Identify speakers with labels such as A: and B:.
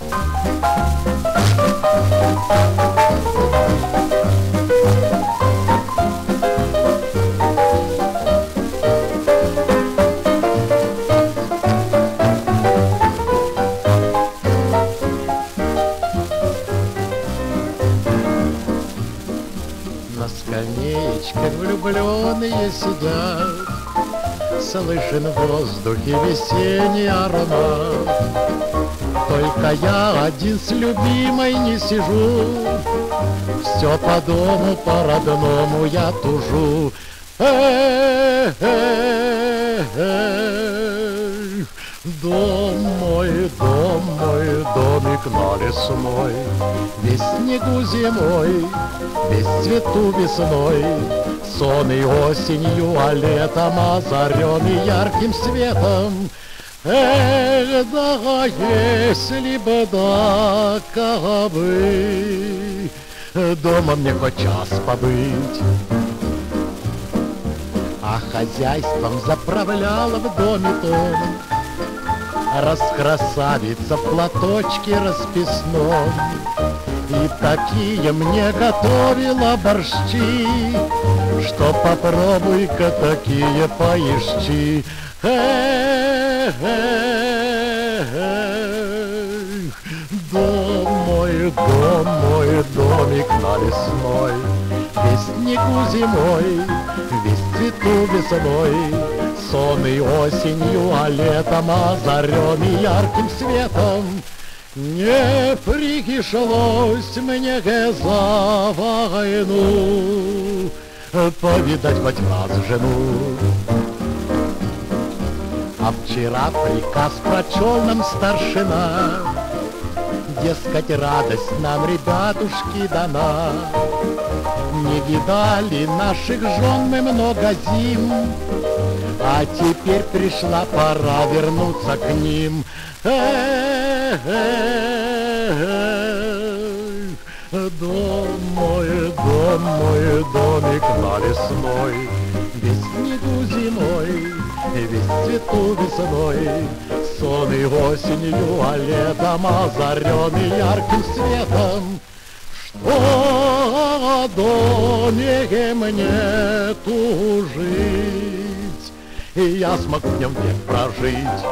A: На скамеечках влюбленные сидят Слышен в воздухе весенний аромат. Только я один с любимой не сижу. Все по дому, по родному я тужу. Эх, эх, эх, Дом мой, дом мой, домик на лесной, Весь снегу зимой, весь цвету весной, Сонный осенью, а летом озаренный ярким светом. Эх, да если бы да, как бы, Дома мне хоть час побыть. А хозяйством заправляла в доме том Раскрасавица в платочке расписном И такие мне готовила борщи Что попробуй-ка такие поешьчи. Эх, эх, эх, Дом мой, дом мой, домик на лесной Весь снегу зимой, весь цвету весной. Сонный осенью, а летом озаренный ярким светом Не пришлось мне за войну Повидать хоть раз жену. А вчера приказ прочел нам старшина Дескать, радость нам, ребятушки, дана. Не видали наших жен мы много зим А теперь пришла пора вернуться к ним. Эх, Дом мой, дом мой, домик на лесной Весь снегу зимой, весь цвету весной. Сонный осенью, а летом озаренный ярким светом. Что о доме мне тужить, И я смогу в нем век прожить.